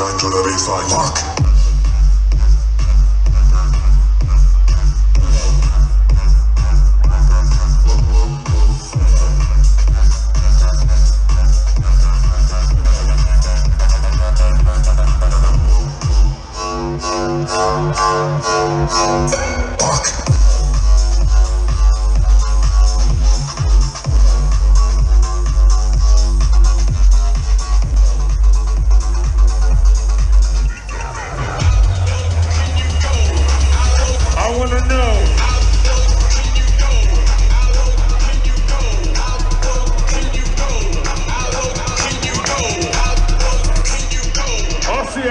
the baseline. Fuck.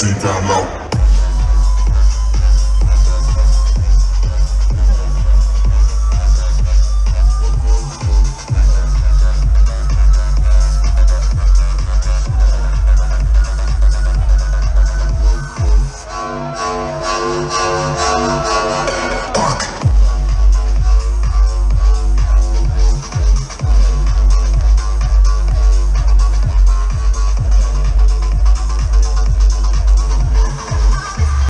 deep down low.